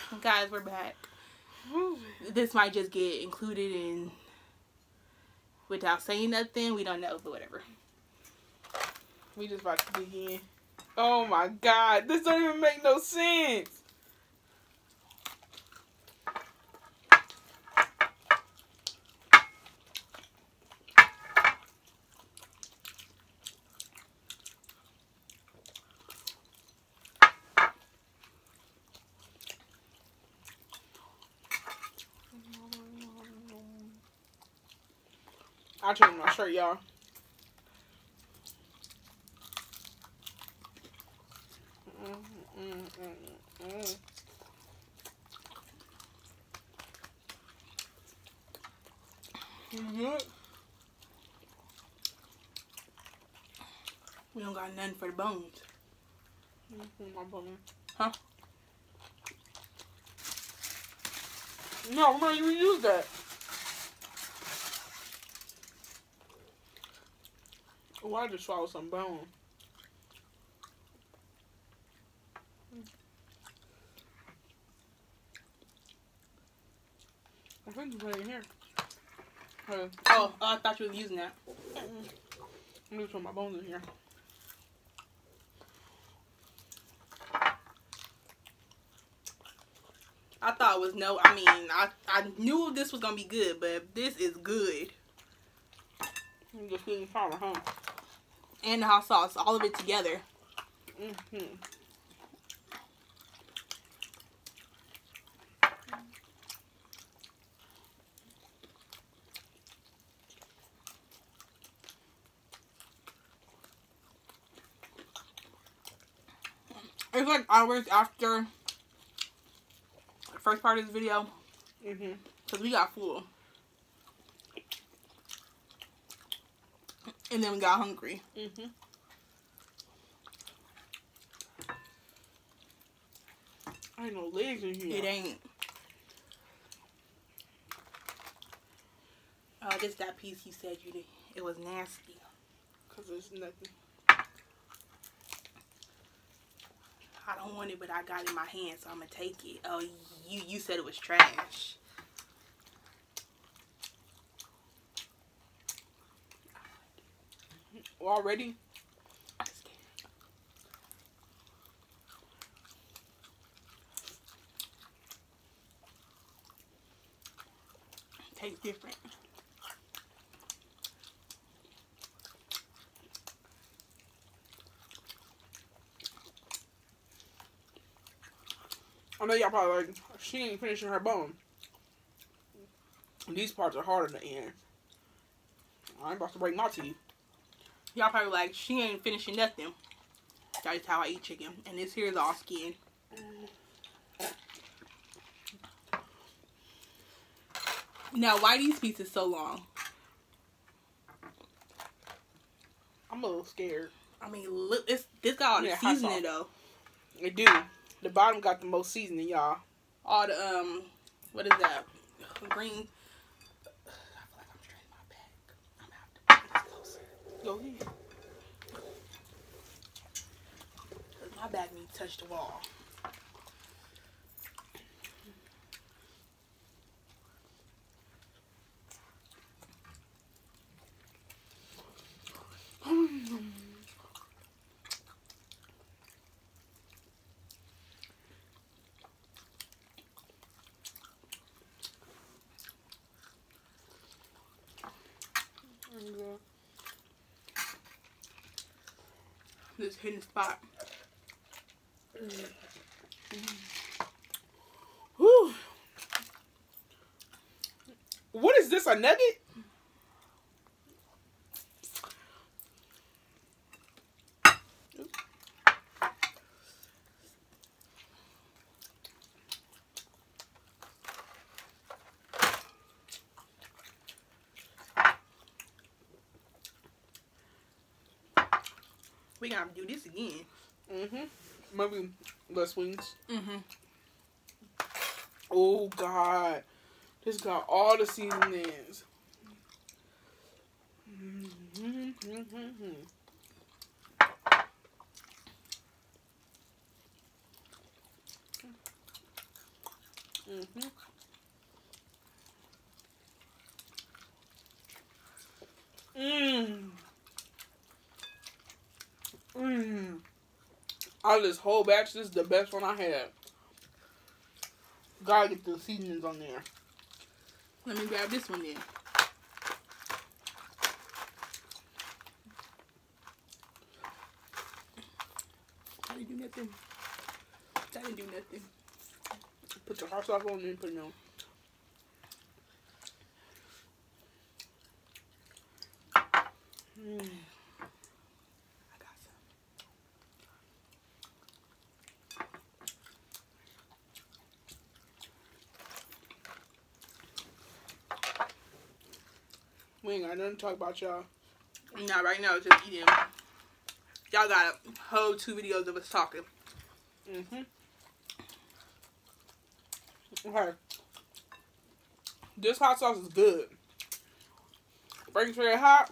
Guys, we're back. This might just get included in without saying nothing. We don't know, but whatever. We just about to begin. Oh my god, this don't even make no sense. I'll change my shirt, y'all. We don't got none for the bones. Mhm, my bummer. Huh? No, we're not even use that. Oh, I just swallowed some bone. I think it's right in here. Uh, Oh, I thought you was using that. let me put my bones in here. I thought it was no. I mean, I I knew this was gonna be good, but this is good. I'm just eating powder, huh? And the hot sauce, all of it together. Mm-hmm. It's like hours after the first part of this video Mm-hmm. because we got full, and then we got hungry. Mm-hmm. I ain't no legs in here. It ain't. Oh, just that piece you said you did. It was nasty. Cause there's nothing. I don't want it, but I got it in my hand, so I'm gonna take it. Oh, you you said it was trash. Already? I'm. Tastes different. I know y'all probably like, she ain't finishing her bone. These parts are harder to end. I ain't about to break my teeth. Y'all probably like, she ain't finishing nothing. That is how I eat chicken. And this here is all skin. Now, why these pieces so long? I'm a little scared. I mean, look, it's, this got all the Yeah, hot seasoning, though. It do. The bottom got the most seasoning, y'all. All the, um, what is that? Green. I feel like I'm straining my back. I'm gonna have to bring this closer. Go ahead. 'Cause my back needs to touch the wall. Spot. Whew. What is this? A nugget? Do this again. Mm-hmm. Maybe less wings. Mm-hmm. Oh God, this got all the seasonings. Mm-hmm. Mm-hmm. Mmm. Mmm. Out of this whole batch, this is the best one I had. Gotta get the seasonings on there. Let me grab this one then. I didn't do nothing. I didn't do nothing. Put the hot sauce on and put it on. Mm. I got some. We ain't got nothing to talk about, y'all. Not right now, just eating. Y'all got a whole two videos of us talking. Mm-hmm. Okay. This hot sauce is good. Frank's very hot.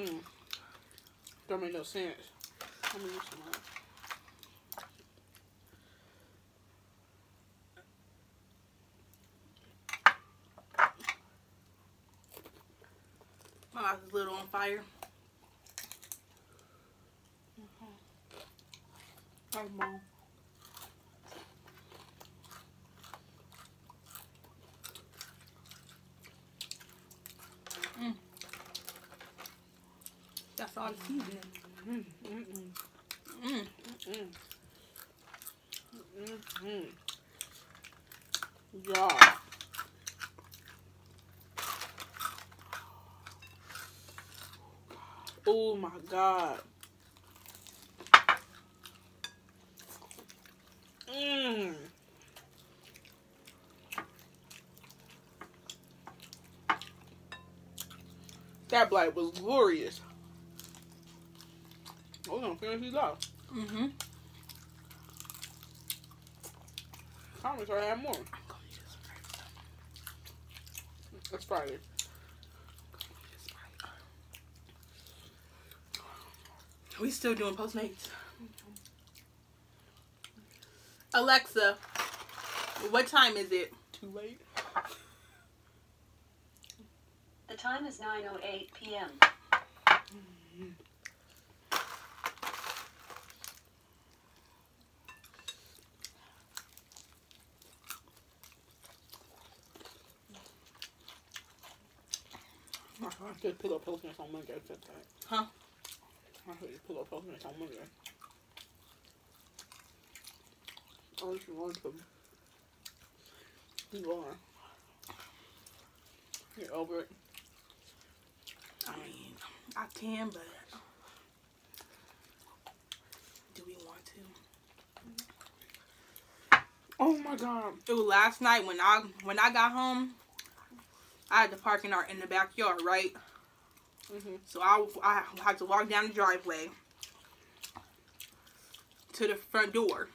Mm. Don't make no sense. Let me use some. My mouth is a little on fire. Hi, Mom. That's all the seasoning. Mm, mm, mm, Mm. mm. Mm, mm. Yeah. Oh my god. Mmm. That blight was glorious. Oh, we're gonna finish these off. Mm-hmm. Promise I have more. It's Friday. We still doing Postmates. Alexa, what time is it? Too late. The time is 9.08 p.m. I just put up Postmates on Monday. That's that. Huh? I just put up Postmates on Monday. I just want to keep going. Get over it. I can, but do we want to? Oh my god. Ooh, last night when I when I got home, I had to park in our in the backyard, right? Mm-hmm. So I I had to walk down the driveway to the front door.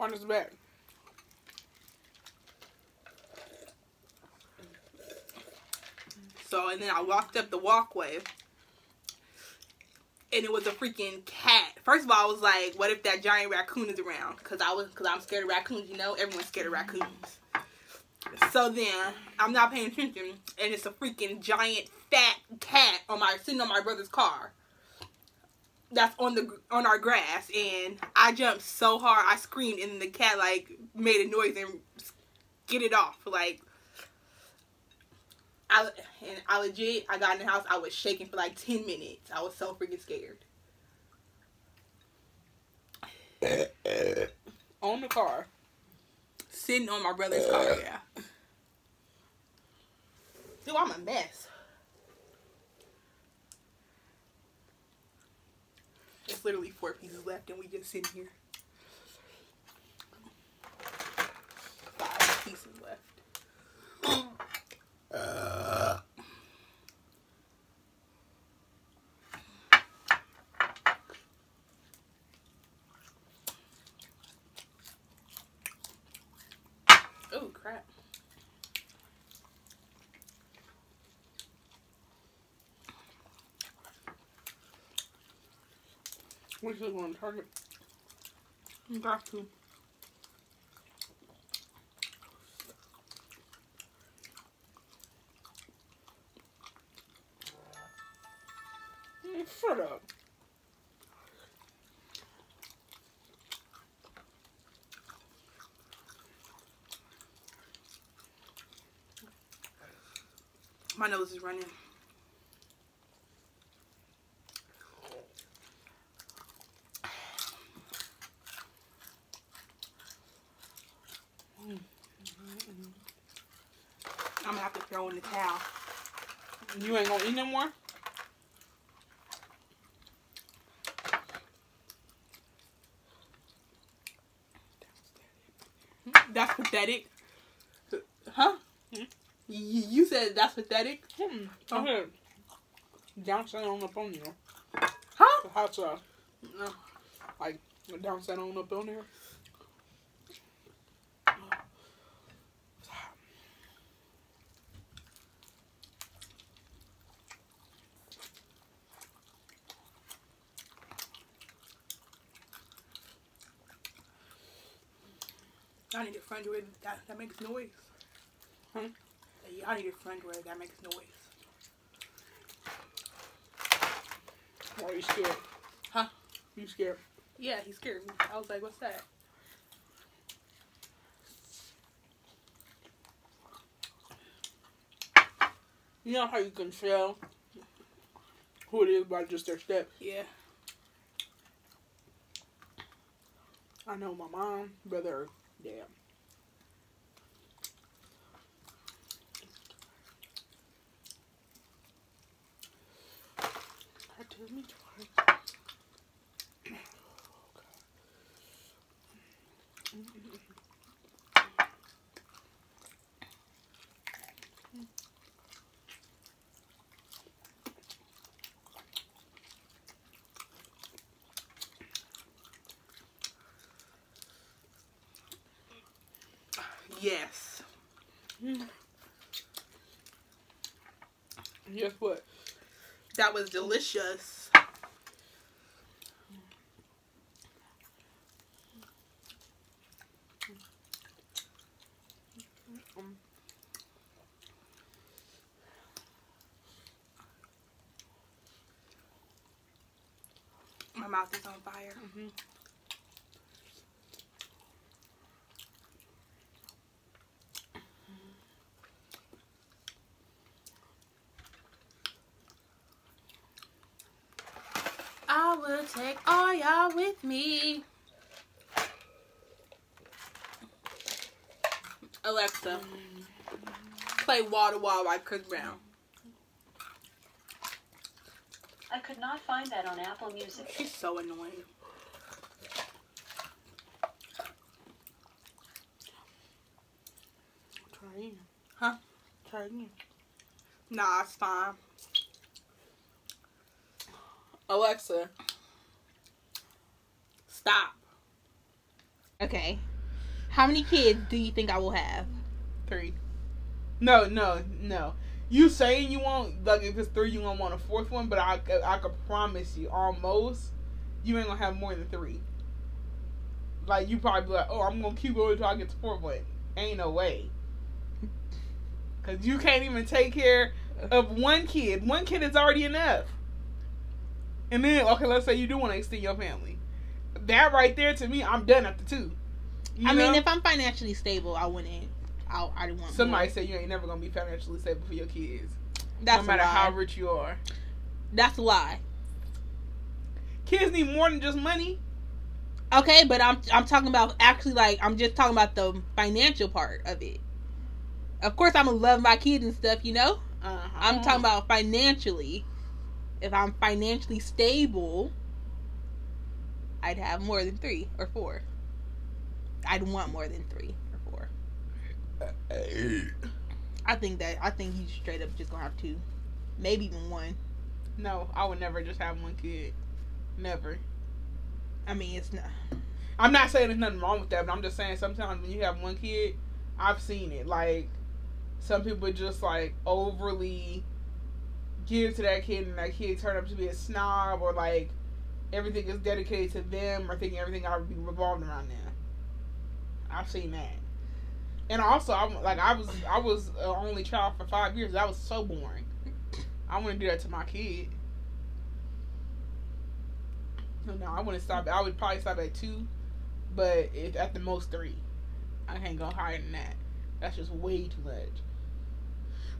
On his back. So and then I walked up the walkway. And it was a freaking cat. First of all, I was like, "What if that giant raccoon is around?" Because I was, because I'm scared of raccoons. You know, everyone's scared of raccoons. So then I'm not paying attention, and it's a freaking giant fat cat on my sitting on my brother's car. That's on the on our grass, and I jumped so hard, I screamed, and the cat like made a noise and get it off. Like I and I legit, I got in the house, I was shaking for like ten minutes. I was so freaking scared. On the car. Sitting on my brother's car, uh. yeah. Dude, I'm a mess. It's literally four pieces left, and we just sitting here. Five pieces left. Uh, oh, crap. Which is one Target. Got. Nose is running. I'm gonna have to throw in the towel. You ain't gonna eat no more? That's pathetic. Huh? Hmm? Said that's pathetic? Hmm. Oh. Okay. Downside on up on. Huh? The hot sauce. No. The downside on up on there. I need a friend where that, that makes noise. Huh? I need a friend where that makes noise. Why are you scared? Huh? You scared? Yeah, he scared me. I was like, what's that? You know how you can tell who it is by just their step? Yeah. I know my mom, brother, dad. That took me twice. Yes. Guess what? That was delicious. My mouth is on fire. Mhm. I will take all y'all with me. Alexa, play Water to Wall by Chris Brown. I could not find that on Apple Music. She's so annoying. Try again. Huh? Try again. Nah, it's fine. Alexa, Stop. Okay. How many kids do you think I will have? three. No, no, no. You saying you want like if it's three, you gonna want a fourth one, but I I could promise you, almost, you ain't gonna have more than three. Like you probably be like, oh, I'm gonna keep going until I get to four, but ain't no way. Cause you can't even take care of one kid. One kid is already enough. And then okay, let's say you do want to extend your family. That right there to me, I'm done after two. You I mean, if I'm financially stable, I wouldn't. I I want Somebody more. said you ain't never gonna be financially stable for your kids, That's no matter how rich you are. That's a lie. Kids need more than just money. Okay, but I'm I'm talking about actually like I'm just talking about the financial part of it. Of course, I'm gonna love my kids and stuff, you know. Uh-huh. I'm talking about financially. If I'm financially stable, I'd have more than three or four. I'd want more than three or four. I think that I think he's straight up just gonna have two, maybe even one. No, I would never just have one kid. Never. I mean, it's not. I'm not saying there's nothing wrong with that, but I'm just saying sometimes when you have one kid, I've seen it. Like some people just like overly give to that kid, and that kid turn up to be a snob or like everything is dedicated to them or thinking everything ought to be revolved around them. I've seen that. And also, I'm like I was I was an only child for five years. That was so boring. I wouldn't do that to my kid. No, no, I wouldn't stop. I would probably stop at two, but at the most three. I can't go higher than that. That's just way too much.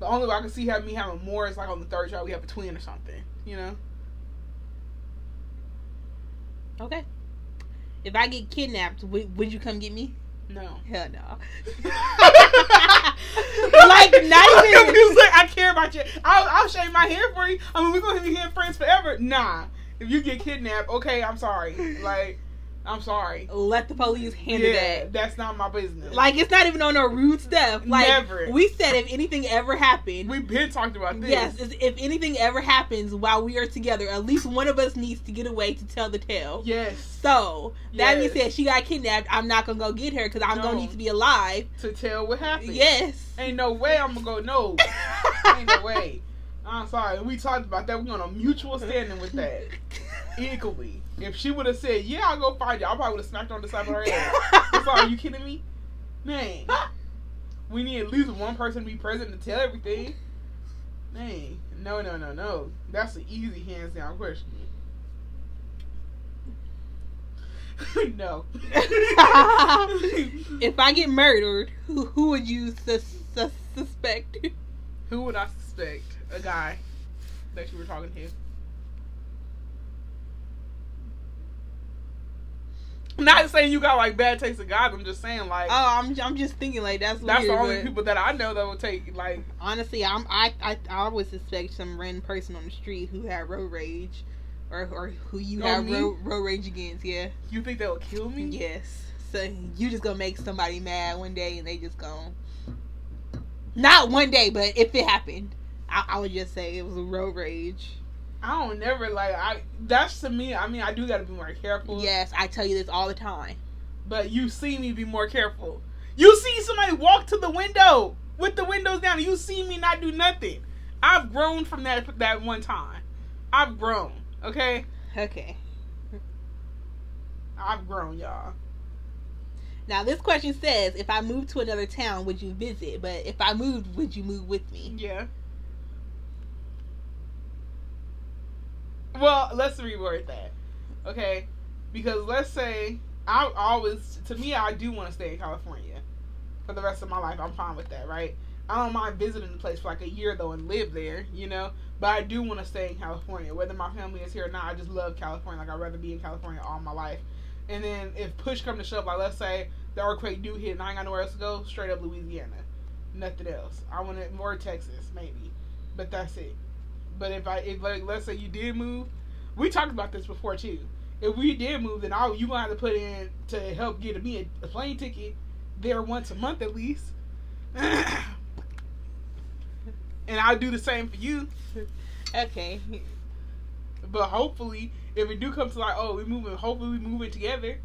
The only way I can see having me having more is like on the third child we have a twin or something. You know. Okay. If I get kidnapped, would, would you come get me? No. Hell no. like not even- like, I care about you. I'll, I'll shave my hair for you. I mean, we're gonna be here friends forever. Nah. If you get kidnapped, okay, I'm sorry. Like, I'm sorry. Let the police handle yeah, that. that's not my business. Like it's not even on no rude stuff. Like Never. we said, if anything ever happened, we've been talking about this. yes, if anything ever happens while we are together, at least one of us needs to get away to tell the tale. Yes. So that being said, she got kidnapped. I'm not gonna go get her because I'm No. gonna need to be alive. To tell what happened. Yes. Ain't no way I'm gonna go. No. Ain't no way. I'm sorry. We talked about that. We're on a mutual standing with that. Equally. If she would have said, "Yeah, I'll go find you," I probably would have smacked on the side of her head. Are you kidding me? Man. We need at least one person to be present to tell everything. Man. No, no, no, no. That's an easy hands down question. no. if I get murdered, who who would you sus- sus- suspect? Who would I suspect? A guy that you were talking to. Not saying you got like bad taste of God. I'm just saying like Oh, I'm I'm just thinking like that's that's weird, the only people that I know that would take like honestly, I'm I, I I would suspect some random person on the street who had road rage, or or who you Oh, have road, road rage against. Yeah. you think they would kill me. Yes. So you just gonna make somebody mad one day and they just gonna not one day, but if it happened, I, I would just say it was a road rage. I don't never like I. That's to me. I mean, I do got to be more careful. Yes, I tell you this all the time. But you see me be more careful. You see somebody walk to the window with the windows down. You see me not do nothing. I've grown from that that one time. I've grown. Okay, Okay. I've grown, y'all. Now this question says, if I moved to another town, would you visit? But if I moved, would you move with me? Yeah. Well, let's reword that. Okay? Because let's say I always to me I do want to stay in California for the rest of my life. I'm fine with that, right? I don't mind visiting the place for like a year though and live there, you know. But I do want to stay in California, whether my family is here or not. I just love California. Like I'd rather be in California all my life. And then if push come to shove, like let's say the earthquake do hit and I ain't got nowhere else to go, straight up Louisiana, nothing else. I want more Texas maybe, but that's it. But if I if like let's say you did move, we talked about this before too. If we did move, then I you gonna have to put in to help get me a, a plane ticket there once a month at least. and I'll do the same for you. Okay. But hopefully, if it do come to like, oh, we moving, hopefully we moving together.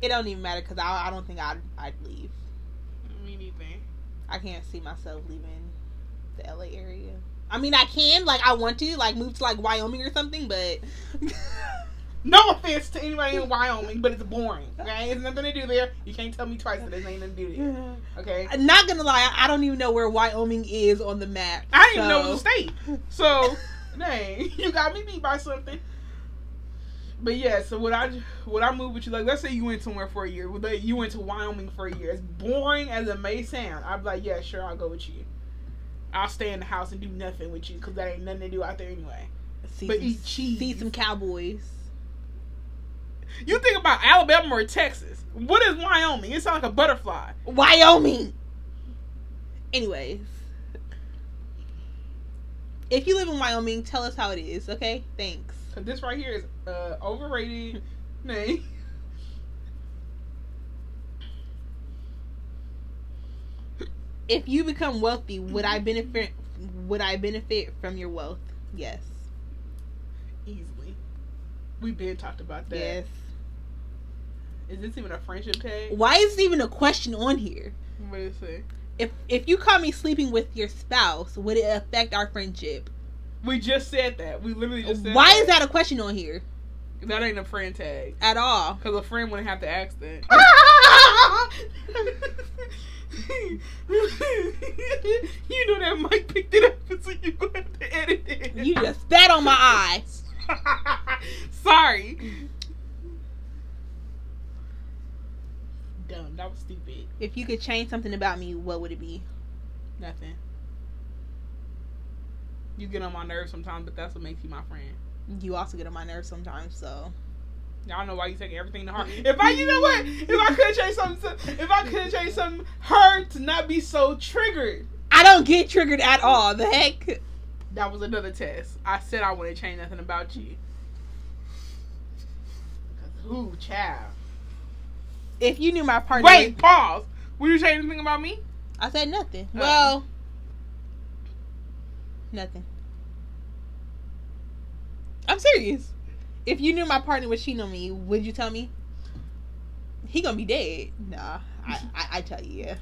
It don't even matter because I, I don't think I'd, I'd leave. Me neither. I can't see myself leaving the LA area. I mean, I can, like, I want to, like, move to, like, Wyoming or something, but. No offense to anybody in Wyoming, but it's boring. Okay, there's nothing to do there. You can't tell me twice that there's ain't nothing to do there. Okay, I'm not gonna lie, I don't even know where Wyoming is on the map. I didn't even know it was a state. So, dang, you got me beat by something. But yeah, so what I would I move with you? Like, let's say you went somewhere for a year. You went to Wyoming for a year? As boring as it may sound, I'd be like, yeah, sure, I'll go with you. I'll stay in the house and do nothing with you because that ain't nothing to do out there anyway. See But some, eat cheese. See some cowboys. You think about Alabama or Texas? What is Wyoming? It sounds like a butterfly. Wyoming. Anyways, if you live in Wyoming, tell us how it is. Okay, thanks. This right here is uh, overrated. Nay. If you become wealthy, would I benefit? Would I benefit from your wealth? Yes. Easily. We've been talked about that. Yes. Is this even a friendship tag? Why is it even a question on here? What did it say? If if you caught me sleeping with your spouse, would it affect our friendship? We just said that. We literally just said Why is that a question on here That ain't a friend tag. at all? Because a friend wouldn't have to ask that. you know that Mike picked it up, so you gonna have to edit it. You just spat on my eyes. Sorry. Dumb. That was stupid. If you could change something about me, what would it be? Nothing. You get on my nerves sometimes, but that's what makes you my friend. You also get on my nerves sometimes, so Y'all know why you take everything to heart. If I, you know what? If I could change something, if I could change something, her to not be so triggered. I don't get triggered at all. The heck? That was another test. I said I wouldn't change nothing about you. Ooh, child. If you knew my partner, Wait, pause. Would you change anything about me? I said nothing. Oh. Well, nothing. I'm serious. If you knew my partner was cheating on me, would you tell me? He gonna be dead. Nah, I I, I tell you, yeah,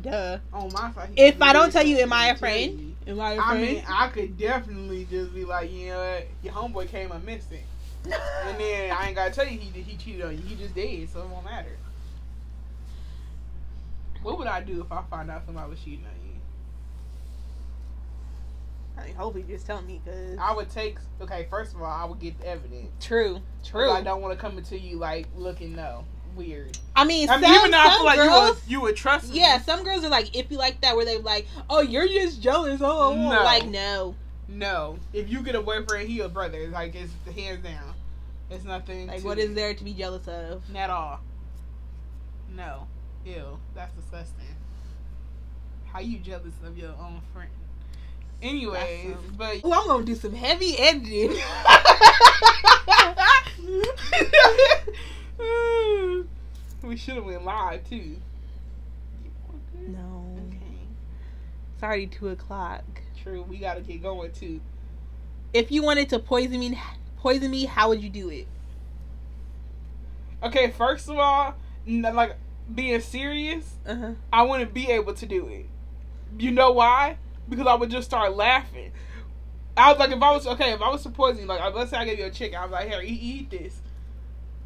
duh. On my side. If I don't tell you, am I a friend? Am I a I friend? mean, I could definitely just be like, you know what, your homeboy came up missing, and then I ain't gotta tell you he did, he cheated on you. He just did, so it won't matter. What would I do if I found out somebody was cheating on you? I mean, hopefully, just tell me, cause I would take. Okay, first of all, I would get the evidence. True, true. I don't want to come into you like looking no weird. I mean, I some, mean, even though I some feel like you girls, would, you would trust me. yeah, some girls are like iffy like that, where they're like, "Oh, you're just jealous." Oh, oh, oh, No. like no, No, if you get a boyfriend, he a brother. Like it's hands down. It's nothing. like to what there to be jealous of? At all. No. Ew. That's disgusting. How you jealous of your own friend? Anyways, but Oh, I'm gonna do some heavy editing. we should have went live too. no, Okay. it's already two o'clock. True. We gotta get going too. If you wanted to poison me, poison me, how would you do it? Okay. First of all, like being serious, Uh huh. I wouldn't be able to do it. You know why? Because I would just start laughing. I was like, if I was okay, if I was to like let's say I gave you a chicken, I was like, here, eat, eat this,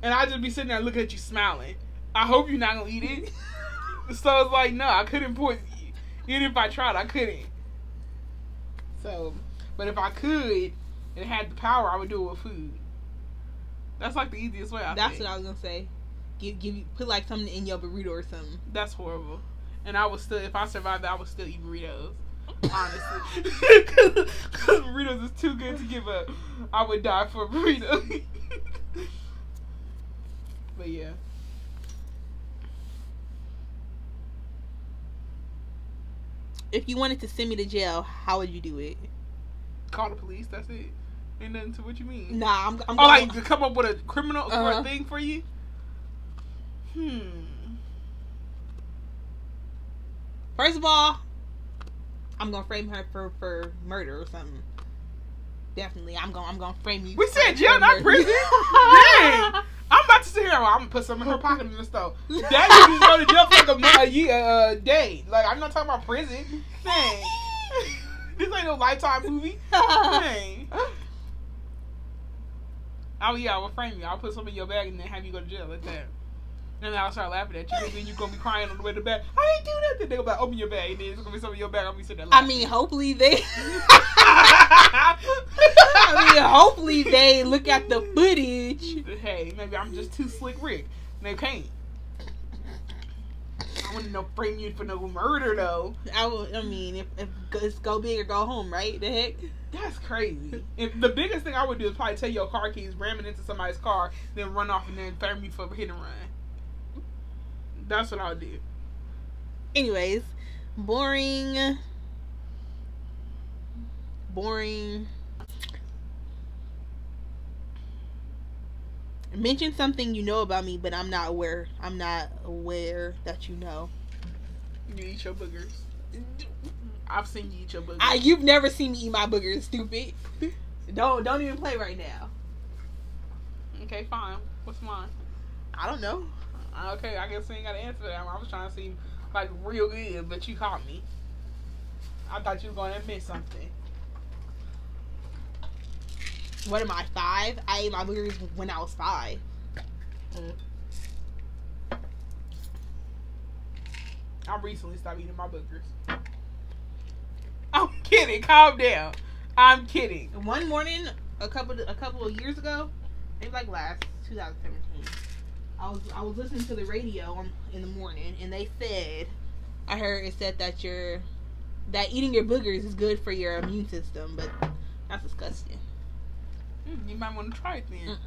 and I'd just be sitting there looking at you smiling. I hope you're not gonna eat it. so it's like, no, I couldn't poison you. Even if I tried, I couldn't. So, but if I could and had the power, I would do it with food. That's like the easiest way. I That's think. what I was gonna say. Give, give you put like something in your burrito or something. That's horrible. And I would still, if I survived I would still eat burritos. Honestly. Because burritos is too good to give up. I would die for a burrito. but yeah. If you wanted to send me to jail, how would you do it? Call the police, that's it. Ain't nothing to what you mean. Nah, I'm. I'm Oh, like to come up with a criminal Uh-huh. a thing for you? Hmm. First of all, I'm gonna frame her for for murder or something. Definitely, I'm gonna I'm gonna frame you. We said jail, not prison. Dang. I'm about to sit here. Well, I'm gonna put some in her pocket in the stove. That you go to jail for like a, a year, a day. Like I'm not talking about prison. Dang. this ain't no lifetime movie. Dang. Oh yeah, I will frame you. I'll put some in your bag and then have you go to jail like that. And then I'll start laughing at you. And then you're gonna be crying on the way to the bag. I didn't do nothing. They're gonna be like, open your bag. And then it's gonna be some in your bag. I'll be sitting there I mean, hopefully they. I mean, hopefully they look at the footage. hey, maybe I'm just too slick Rick. They can't. I wouldn't no frame you for no murder though. I, would- I mean, if, if it's go big or go home, right? The heck. That's crazy. If the biggest thing I would do is probably take your car keys, ram it into somebody's car, then run off and then frame you for a hit and run. That's what I would do. Anyways, boring. Boring. Mention something you know about me, but I'm not aware. I'm not aware that you know. You eat your boogers. I've seen you eat your boogers. I, you've never seen me eat my boogers, stupid. Don't don't even play right now. okay, fine. What's mine? I don't know. Okay, I guess we ain't gotta answer that. I was trying to seem like real good, but you caught me. I thought you were gonna admit something. What am I? Five? I ate my boogers when I was five. Mm. I recently stopped eating my boogers. I'm kidding. Calm down. I'm kidding. One morning, a couple a couple of years ago, maybe like last 2017, I was I was listening to the radio on, in the morning, and they said, I heard it said that your that eating your boogers is good for your immune system, but that's disgusting. Mm, you might want to try it then. Mm-mm.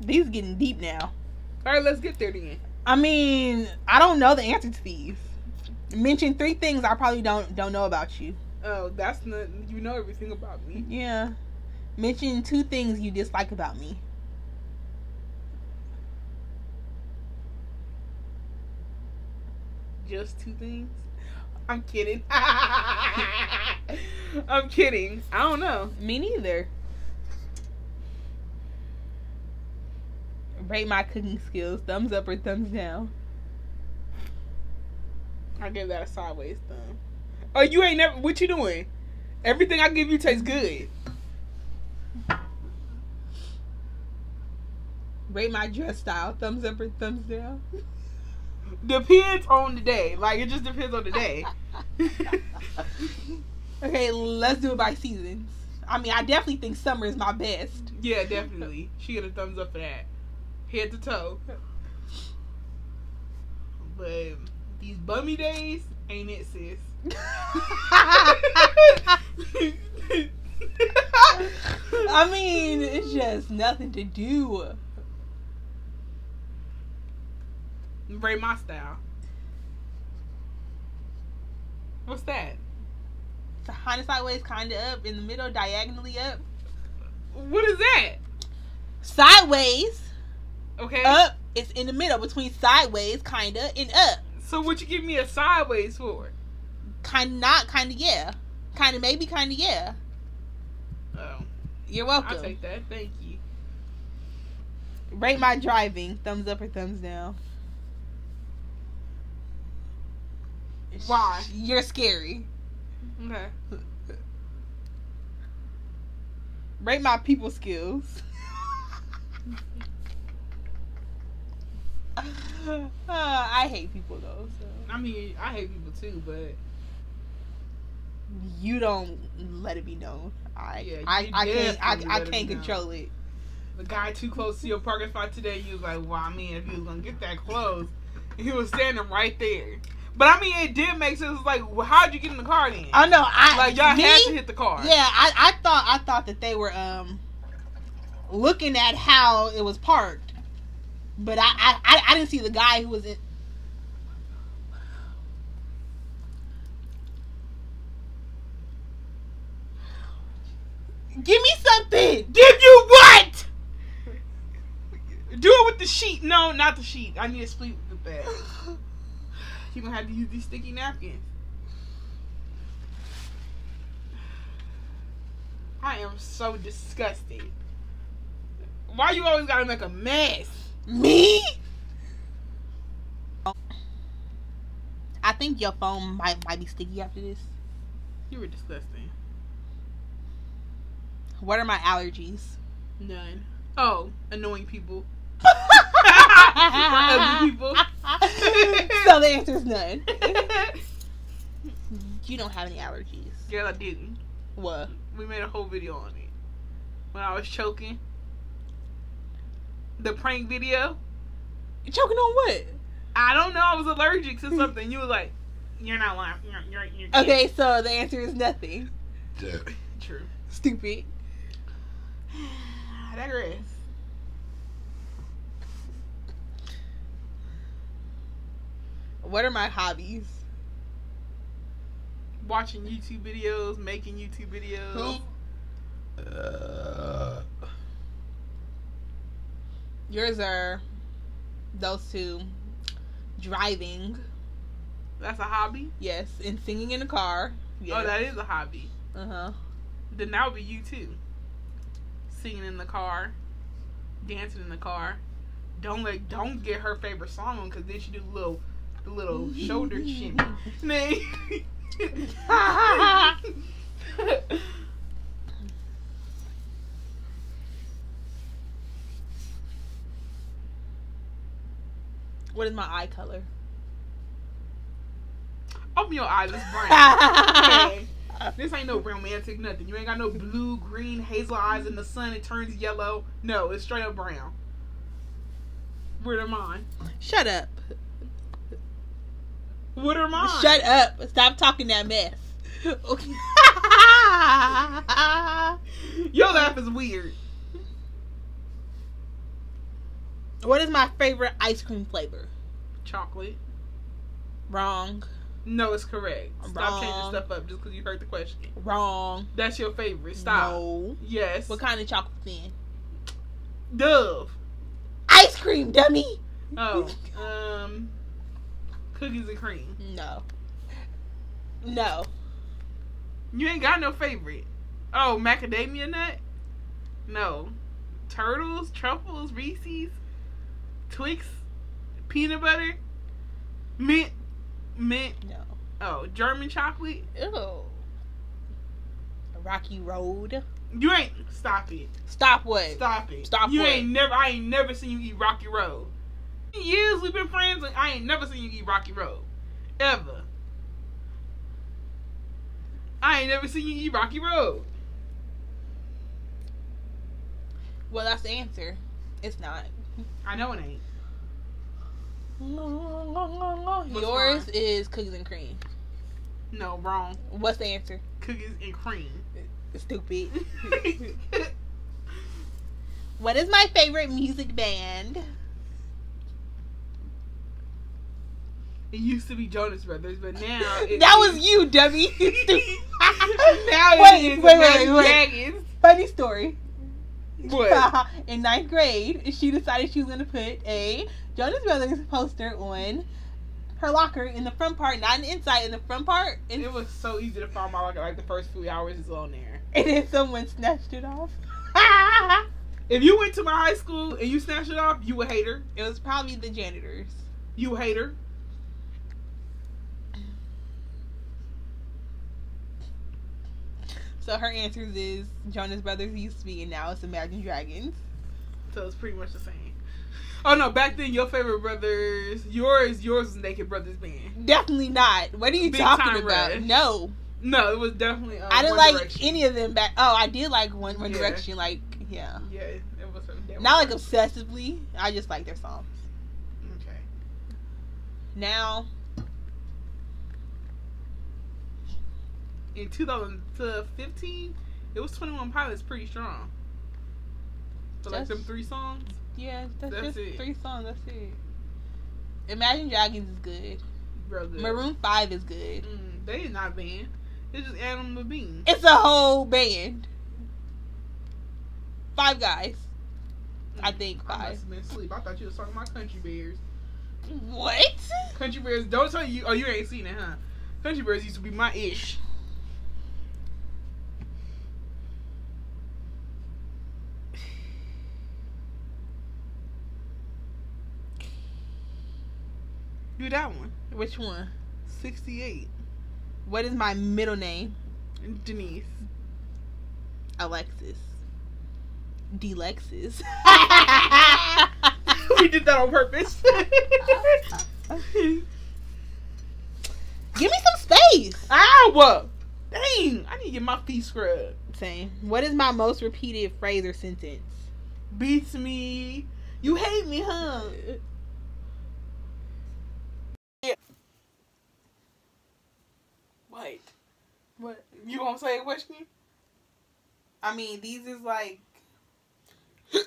These getting deep now. All right, let's get there then. I mean, I don't know the answer to these. Mention three things I probably don't don't know about you. Oh, that's not. You know everything about me. Yeah. Mention two things you dislike about me. Just two things. I'm kidding. I'm kidding. I don't know. Me neither. Rate my cooking skills. Thumbs up or thumbs down. I give that a sideways thumb. Oh, you ain't never. What you doing? Everything I give you tastes good. Rate my dress style. Thumbs up or thumbs down. Depends on the day. Like it just depends on the day. Okay, let's do it by seasons. I mean, I definitely think summer is my best. yeah, definitely. She get a thumbs up for that. Head to toe. But these bummy days ain't it, sis. I mean, it's just nothing to do. Rate my style. What's that? It's Behind and sideways, kind of up. In the middle, diagonally up. What is that? Sideways, Okay. up. It's in the middle between sideways, kind of, and up. So what you give me a sideways for? Kind of not, kind of yeah. Kind of maybe, kind of yeah. Oh, You're welcome. I'll take that. Thank you. Rate my driving. Thumbs up or thumbs down. Why? You're scary. Okay. Rate my people skills. Uh, I hate people though, so I mean, I hate people too, but you don't let it be known. I Yeah, I, I can't I, I can't be known. control it. the guy too close to your parking spot today, you was like, well, I mean, if he was gonna get that close, he was standing right there. But I mean, it did make sense. Like, well, how'd you get in the car then? I know. I like y'all me, had to hit the car. Yeah, I, I thought I thought that they were um looking at how it was parked, but I I, I, didn't see the guy who was in. Give me something. Give you what? Do it with the sheet. No, not the sheet. I need to split with that. You gonna have to use these sticky napkins. I am so disgusted. Why you always gotta make a mess? Me? I think your phone might might be sticky after this. You were disgusting. What are my allergies? None. Oh, annoying people. Ugly people. so the answer is none. You don't have any allergies. Girl, I didn't. What? We made a whole video on it. When I was choking. The prank video. You choking on what? I don't know. I was allergic to something. You were like, "You're not lying. You're, you're, you're Okay, so the answer is nothing. True. Stupid. I digress. What are my hobbies? Watching YouTube videos, making YouTube videos. Uh, Yours are those two. Driving, That's a hobby. yes, and singing in the car. Yes. Oh, that is a hobby. uh huh. Then that would be you too. Singing in the car. Dancing in the car. Don't let don't get her favorite song on because then she do the little the little shoulder shimmy. What is my eye color? Open your eyes, it's brown. Okay. This ain't no romantic nothing. You ain't got no blue, green, hazel eyes in the sun. It turns yellow. No, it's straight up brown. What are mine? Shut up. What are mine? Shut up. Stop talking that mess. Okay. Your laugh is weird. What is my favorite ice cream flavor? Chocolate. Wrong. No, it's correct. Stop changing stuff up just because you heard the question. Wrong. That's your favorite. Stop. No. Yes. What kind of chocolate then? Dove. Ice cream, dummy. Oh. Um. Cookies and cream. No. No. You ain't got no favorite. Oh, macadamia nut? No. Turtles, truffles, Reese's, Twix, peanut butter, mint, mint. No. Oh, German chocolate. Ew. Rocky Road. You ain't. Stop it. Stop what? Stop it. Stop You what? ain't never. I ain't never seen you eat Rocky Road. Years we've been friends, and I ain't never seen you eat Rocky Road, ever. I ain't never seen you eat Rocky Road. Well, that's the answer. It's not. I know it ain't. Yours is cookies and cream. No, wrong. What's the answer? Cookies and cream. Stupid. what is my favorite music band? It used to be Jonas Brothers, but now it that is- was you, dummy. now Wait, it is wait, Imagine wait, wait. Funny story. What? In ninth grade, she decided she was gonna put a Jonas Brothers poster on her locker in the front part, not in the inside, in the front part, and, It was so easy to find my locker. Like the first few hours is on there. and then someone snatched it off. If you went to my high school and you snatched it off, you a hater. it was probably the janitors. You a hater. So her answers is Jonas Brothers used to be, and now it's Imagine Dragons. So it's pretty much the same. Oh no, back then your favorite brothers, yours, yours was Naked Brothers band. Definitely not. What are you Big talking about? Rush. No, No, it was definitely. Um, I didn't like Direction. any of them back. Oh, I did like One One Yeah. Direction. Like, yeah, Yeah, it was. not like obsessively. I just like their songs. Okay. Now, In 2015, it was 21 Pilots pretty strong. So like That's- them three songs. yeah, that's, That's just it. three songs. That's it. Imagine Dragons is good. Real good. Maroon Five is good. Mm, they is not band. It's just Adam Levine. It's a whole band. Five guys. I think five. I must have been asleep. I thought you was talking about Country Bears. What? Country Bears. Don't tell you. Oh, you ain't seen it, huh? Country Bears used to be my ish. Do that one. Which one? 68. What is my middle name? Denise. Alexis. Delexis. we did that on purpose. Give me some space. Ow! Dang! I need to get my feet scrubbed. Same. What is my most repeated phrase or sentence? Beats me. You hate me, huh? What? What? You gonna say a question? I mean, these is like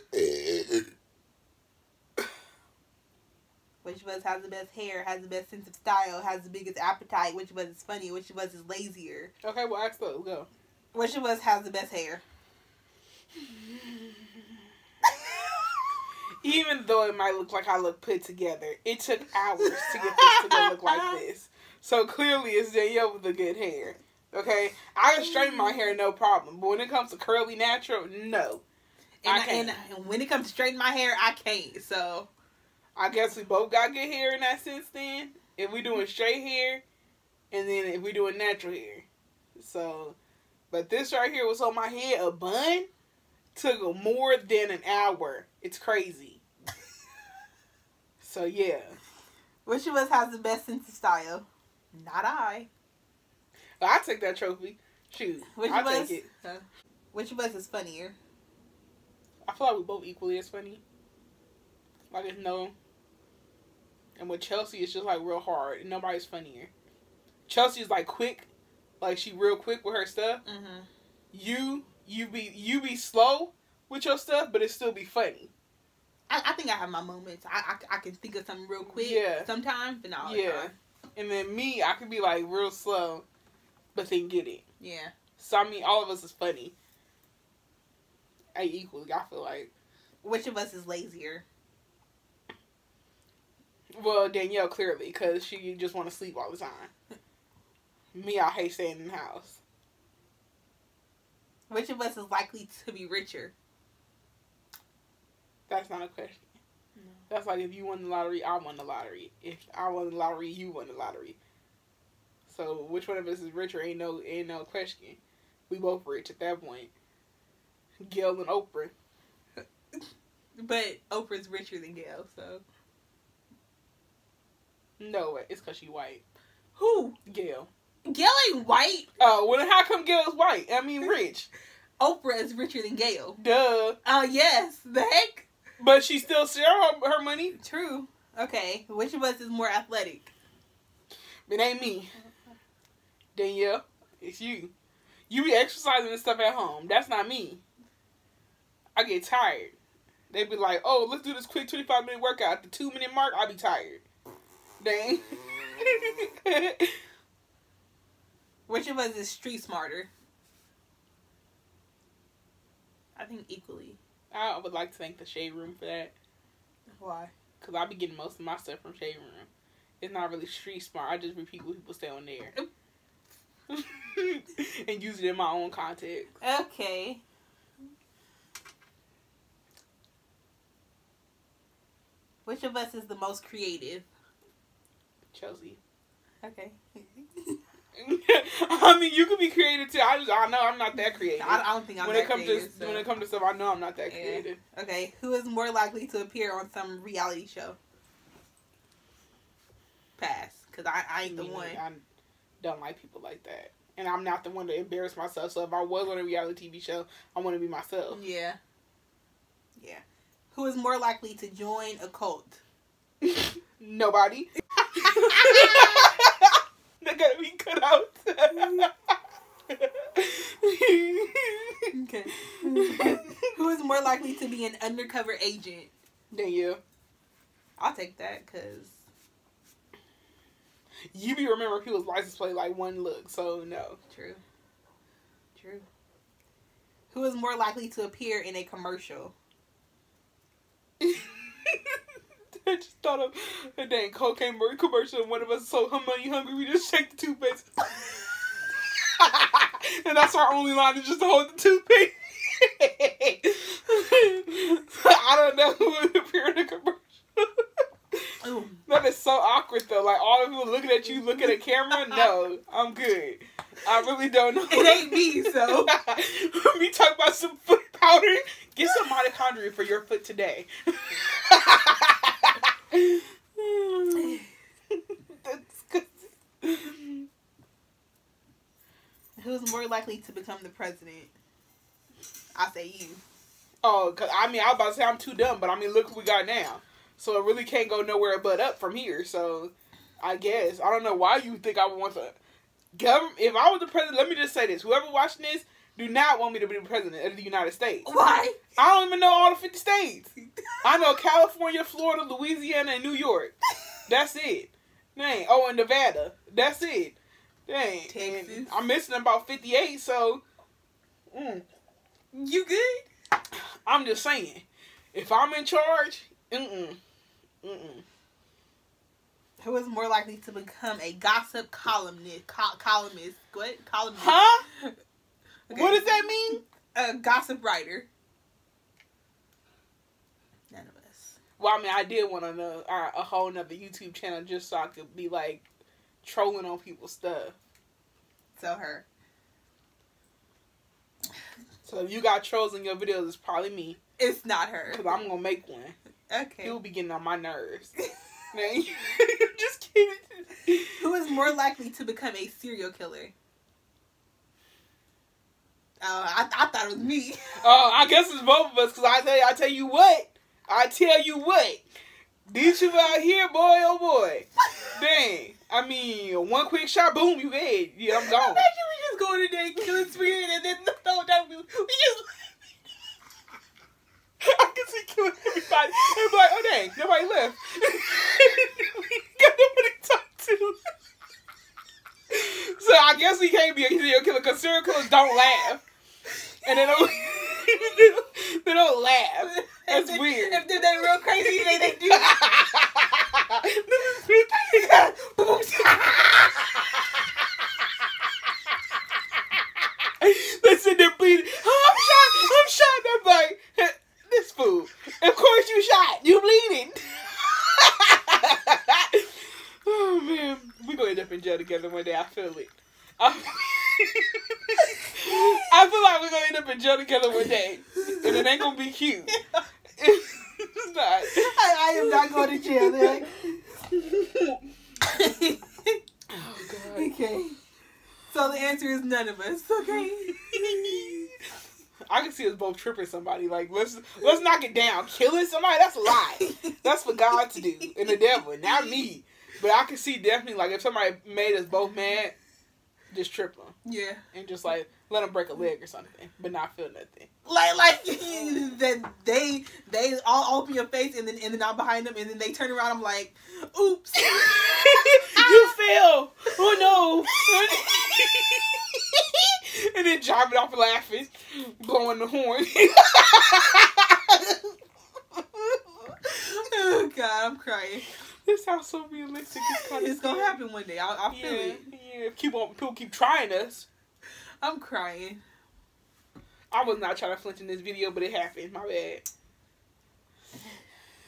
which of us has the best hair, has the best sense of style, has the biggest appetite, which of us is funny, which of us is lazier, Okay, well, ask those. Go. which of us has the best hair. Even though it might look like I look put together, it took hours to get this to look like this. So clearly, it's Danielle with the good hair. Okay, I can straighten my hair no problem, but when it comes to curly natural, no. And, I can't. and, and when it comes to straightening my hair, I can't. So I guess we both got good hair in that sense. Then if we doing straight hair, and then if we doing natural hair, so. But this right here was on my head. A bun took more than an hour. It's crazy. So yeah, which of us has the best sense of style? Not I. I take that trophy. Shoot, Which I of us? take it. Huh? Which of us is funnier? I feel like we both equally as funny. Like it's no. And with Chelsea, it's just like real hard. Nobody's funnier. Chelsea is like quick, like she real quick with her stuff. Mm-hmm. You you be you be slow with your stuff, but it still be funny. I, I think I have my moments. I, I I can think of something real quick. Yeah. Sometimes, but not all the Yeah. time. And then me, I can be like real slow, but then get it. Yeah. So I mean, all of us is funny. I equally, I feel like. Which of us is lazier? Well, Danielle clearly, because she just want to sleep all the time. Me, I hate staying in the house. Which of us is likely to be richer? That's not a question. No. That's like if you won the lottery, I won the lottery. If I won the lottery, you won the lottery. So which one of us is richer? Ain't no ain't no question. We both rich at that point. Gayle and Oprah. But Oprah's richer than Gayle, so No way, it's cause she white. who? Gayle. Gayle ain't white. Oh, well then how come Gayle's white? I mean rich. Oprah is richer than Gayle. Duh. Oh yes, the heck. But she still share her, her money. True. Okay. Which of us is more athletic? It ain't me. Danielle, it's you. You be exercising and stuff at home. That's not me. I get tired. They be like, oh, let's do this quick 25 minute workout. At the two minute mark, I be tired. Dang. Which of us is street smarter? I think equally. I would like to thank the Shade Room for that. Why? Because I be getting most of my stuff from Shade Room. It's not really street smart. I just repeat what people say on there. and use it in my own context. Okay. Which of us is the most creative? Chelsea. Okay. I mean, you could be creative too. I just, I know I'm not that creative. I, I don't think I'm when that it comes creative, to so- when it comes to stuff, I know I'm not that Yeah. creative. Okay, who is more likely to appear on some reality show? Pass, cause I, I ain't the one. I don't like people like that, and I'm not the one to embarrass myself. So if I was on a reality TV show, I want to be myself. Yeah. Yeah. Who is more likely to join a cult? Nobody. they gotta be cut out. Okay. Who is more likely to be an undercover agent? Than you. I'll take that, cause You be remember people's license plate like one look. So no. true. True. Who is more likely to appear in a commercial? I just thought of a dang cocaine Murray commercial. and One of us is so money hungry, we just shake the toothpaste. and that's our only line is just to hold the toothpaste. I don't know who would appear in a commercial. That is so awkward though. Like all of people looking at you, looking at camera. No, I'm good. I really don't know. It ain't me, so. Let me talk about some foot powder. Get some mitochondria for your foot today. That's good. Who's more likely to become the president? I say you. Oh, cause I mean, I was about to say I'm too dumb, but I mean, look who we got now. So it really can't go nowhere but up from here. So I guess I don't know why you think I would want to government. If I was the president, let me just say this: whoever watching this, do not want me to be the president of the United States. Why? I don't even know all the fifty states. I know California, Florida, Louisiana, and New York. That's it. Dang. Oh, and Nevada. That's it. Dang. And Texas. I'm missing about fifty-eight. So. Mm. You good? I'm just saying, if I'm in charge, mm-mm, mm-mm. Who is more likely to become a gossip columnist? Col- columnist? What? Columnist? Huh? Okay. What does that mean? A gossip writer. None of us. Well, I mean, I did want to know uh, a whole nother YouTube channel just so I could be like trolling on people's stuff. So her. So if you got trolls in your videos, it's probably me It's not her. because I'm gonna make one. Okay. He'll be getting on my nerves. Man, just kidding. Who is more likely to become a serial killer? Oh, I, I thought it was me. Oh, I guess it's both of us. Cause I tell you, I tell you what, I tell you what, these two out here, boy, oh boy, dang. I mean, one quick shot, boom, you dead. Yeah, I'm gone. Imagine we just go in there, kill a spirit, and then the whole time we, we just. I can see killing everybody. Everybody, like, oh dang, nobody left. we got nobody to talk to. So I guess he can't be a serial killer because serial killers don't laugh. And they don't, they don't laugh. That's if they, weird. If they're, they real crazy, they, they do. they sit there bleeding. Oh, I'm shot. I'm shot. I'm like, this fool. Of course you shot. You bleeding. oh man, we gonna end up in jail together one day. I feel it. I, I feel like we're gonna end up in jail together one day, and it ain't gonna be cute. it's not. I, I am not going to jail. Like. Oh god. okay. So the answer is none of us. Okay. I can see us both tripping somebody. Like let's let's knock it down. Killing somebody, that's a lie. That's for God to do and the devil, not me. But I can see definitely like if somebody made us both mad, just trip them yeah. and just like let them break a leg or something, but not feel nothing. Like like that they they all open your face and then and then I'm behind them and then they turn around. I'm like, oops. you fell. Oh no. and then driving off laughing, blowing the horn. oh God, I'm crying. this sounds so realistic. It's, kinda It's gonna happen one day. I'll, I'll feel Yeah, it. yeah. Keep on. People keep trying us. I'm crying. I was not trying to flinch in this video, but it happened. My bad.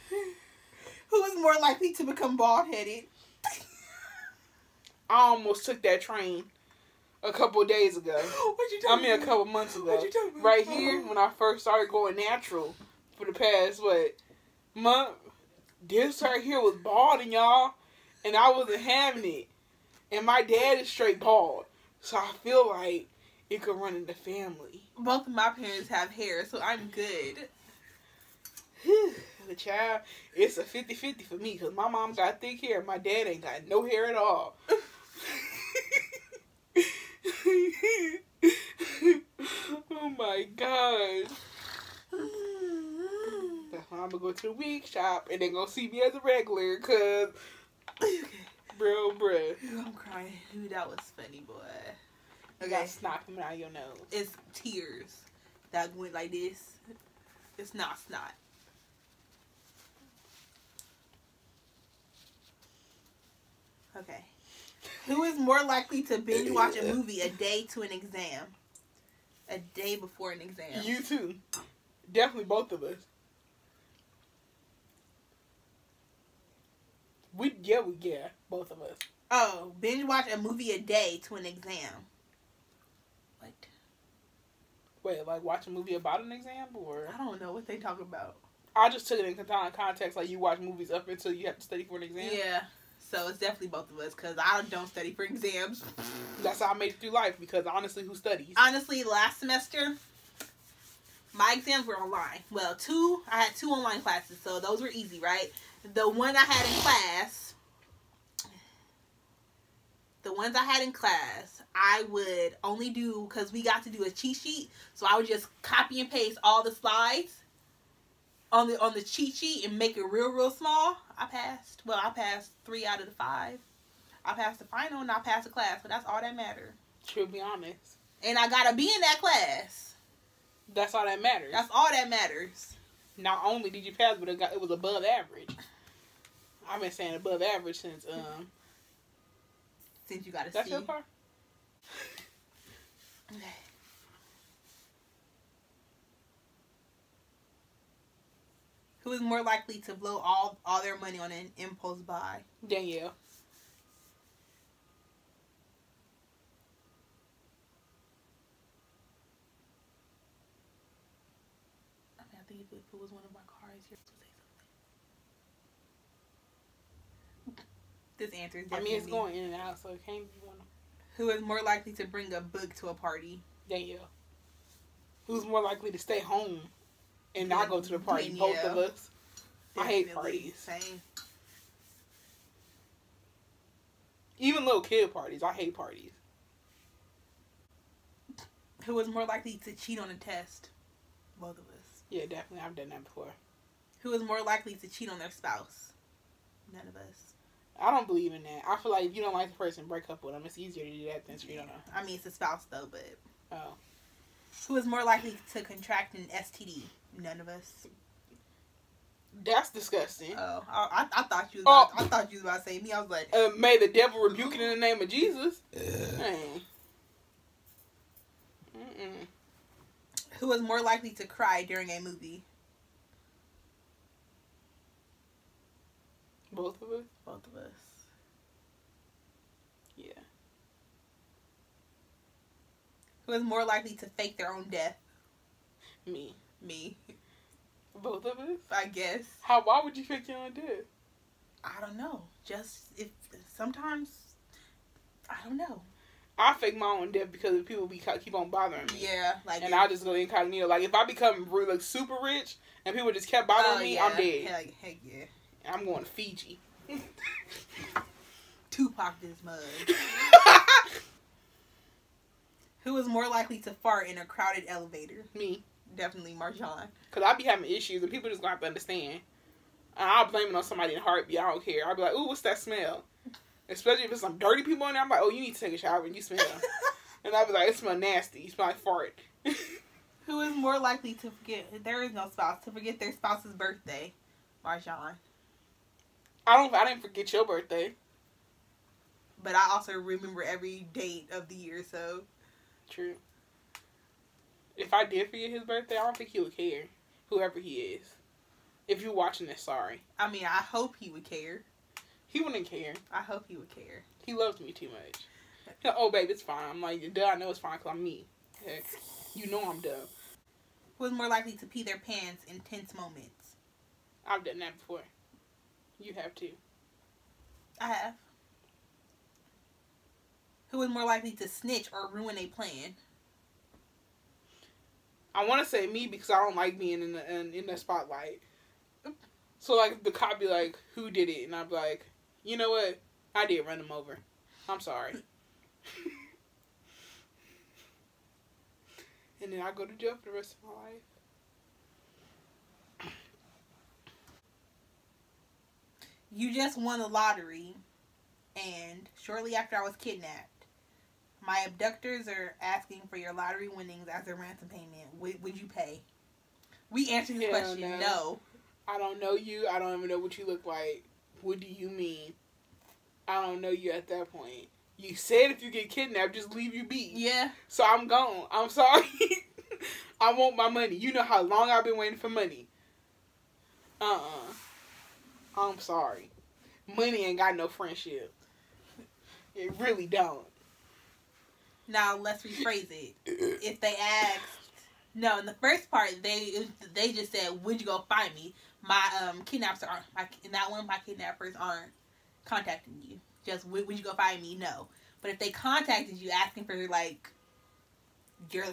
Who is more likely to become bald headed? I almost took that train a couple of days ago. What you talking I mean, a about? couple months ago. What you talking about? Right oh. here, when I first started going natural for the past what month, this right here was balding, y'all, and I wasn't having it. And my dad is straight bald, so I feel like it could run in the family. Both of my parents have hair, so I'm good. the child, it's a 50-50 for me because my mom got thick hair, my dad ain't got no hair at all. oh my god. I'm gonna go to the wig shop and they gonna see me as a regular cause bro bruh. I'm crying. Ooh, that was funny, boy. You Okay, got snot coming out of your nose. it's tears that went like this. It's not snot. Okay. Who is more likely to binge watch a movie a day to an exam? A day before an exam. You too. Definitely both of us. We yeah, we yeah, both of us. Oh, binge watch a movie a day to an exam. What? Wait, like watch a movie about an exam or I don't know what they talk about. I just took it in con- context like you watch movies up until you have to study for an exam. Yeah. So it's definitely both of us because I don't study for exams. That's how I made it through life because honestly, who studies? Honestly, last semester, my exams were online. Well, two, I had two online classes, so those were easy, right? The one I had in class, the ones I had in class, I would only do because we got to do a cheat sheet, so I would just copy and paste all the slides on the on the cheat sheet and make it real real small. I passed. Well, I passed three out of the five. I passed the final and I passed the class, so that's all that mattered. To be honest, And I gotta be in that class. that's all that matters. That's all that matters. Not only did you pass, but it got it was above average. I've been saying above average since um. Since you gotta That's see. your car. Okay. Who is more likely to blow all all their money on an impulse buy? Danielle. I I think if it was one of my cars, you're supposed to say something. This answer is I mean, it's going in and out, so it can't be one. Who is more likely to bring a book to a party? Danielle. Who's more likely to stay home and not go to the party? Both of Danielle. us. I hate Definitely. parties. Same. Even little kid parties. I hate parties. Who is more likely to cheat on a test? Both of us. Yeah, definitely. I've done that before. Who is more likely to cheat on their spouse? None of us. I don't believe in that. I feel like if you don't like the person, break up with them. It's easier to do that than cheat on them. I mean, it's a spouse though, but Oh. who is more likely to contract an STD? None of us. That's disgusting. Oh, I, I, I thought you. Was Oh. about, I thought you was about to say me. I was like, Uh, may the devil rebuke it in the name of Jesus. Mm-mm. who is more likely to cry during a movie? Both of us? Both of us. Yeah. Who is more likely to fake their own death? Me. Me, Both of us? I guess. How? Why would you fake your own death? I don't know. Just if sometimes, I don't know. I fake my own death because people be keep on bothering me. Yeah, like And I just go incognito. Like if I become really like, super rich and people just kept bothering Oh, me, yeah. I'm dead. Heck, heck yeah. I'm going to Fiji. Tupac this mug. Who is more likely to fart in a crowded elevator? me. Definitely Marjan. Cause I'll be having issues and people just gonna have to understand. And I'll blame it on somebody in heartbeat. I don't care. I'll be like, ooh, what's that smell? Especially if it's some dirty people in there. I'm like, oh, you need to take a shower and you smell. and I'll be like, it smells nasty. You smell like fart. Who is more likely to forget? There is no spouse to forget their spouse's birthday. Marjan. I don't. I didn't forget your birthday. But I also remember every date of the year, so True. If I did forget his birthday, I don't think he would care. Whoever he is. If you're watching this, sorry. I mean, I hope he would care. He wouldn't care. I hope he would care. He loves me too much. Oh, babe, it's fine. I'm like, duh, I know it's fine because I'm me. Okay? You know I'm dumb. Who is more likely to pee their pants in tense moments? I've done that before. You have too. I have. Who is more likely to snitch or ruin a plan? I want to say me because I don't like being in the in, in the spotlight. So like the cop be like, "Who did it?" and I'm like, "You know what? I did run him over. I'm sorry." and then I go to jail for the rest of my life. You just won the lottery, and shortly after I was kidnapped, my abductors are asking for your lottery winnings as a ransom payment. Would, would you pay? We answered this Hell question. no. No. I don't know you. I don't even know what you look like. What do you mean? I don't know you at that point. You said if you get kidnapped, just leave you be. Yeah. So I'm gone. I'm sorry. I want my money. You know how long I've been waiting for money. Uh uh I'm sorry. Money ain't got no friendship. It really don't. Now let's rephrase it. If they asked, no, in the first part they they just said, "Would you go find me?" My um kidnappers aren't. My in that one, my kidnappers aren't contacting you. Just would, would you go find me? No. But if they contacted you asking for like your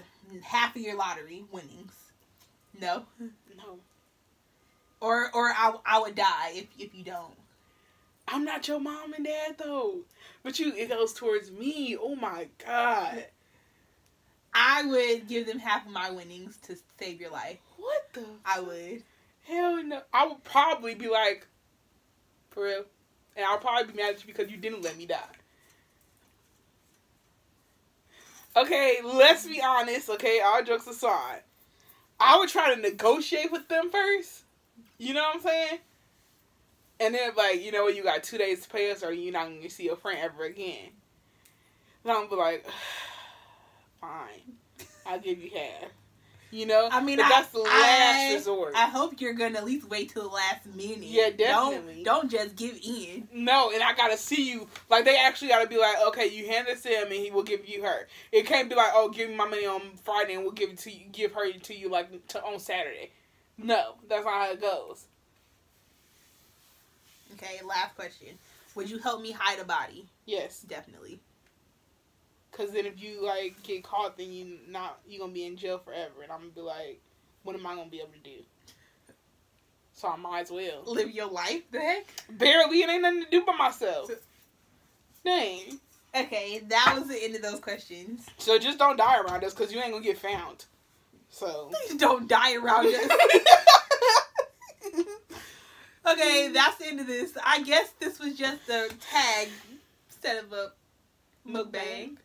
half of your lottery winnings, no. No. Or or I, I would die if if you don't. I'm not your mom and dad though. But you it goes towards me. Oh my god. I would give them half of my winnings to save your life. What the I would. hell no. I would probably be like for real. And I'll probably be mad at you because you didn't let me die. Okay, let's be honest, okay, all jokes aside. I would try to negotiate with them first. You know what I'm saying? And then like, you know what, you got two days to pay us or you're not gonna see your friend ever again. And I'm be like, fine. I'll give you half. You know, I mean, I- that's the last I- resort. I hope you're gonna at least wait till the last minute. Yeah, definitely. Don't don't just give in. No, and I gotta see you. Like they actually gotta be like, okay, you hand this to him, and he will give you her. It can't be like, oh, give me my money on Friday, and we'll give it to you, give her to you like to, on Saturday. No, that's not how it goes. Okay, last question. Would you help me hide a body? Yes, Definitely. because then if you like get caught, then you not you gonna be in jail forever, and I'm gonna be like, what am I gonna be able to do? So I might as well. Live your life, the heck? Barely, it ain't nothing to do by myself. Dang. Okay, that was the end of those questions. So just don't die around us, cause you ain't gonna get found. So. Please don't die around us. okay, that's the end of this. I guess this was just a tag instead of a mukbang.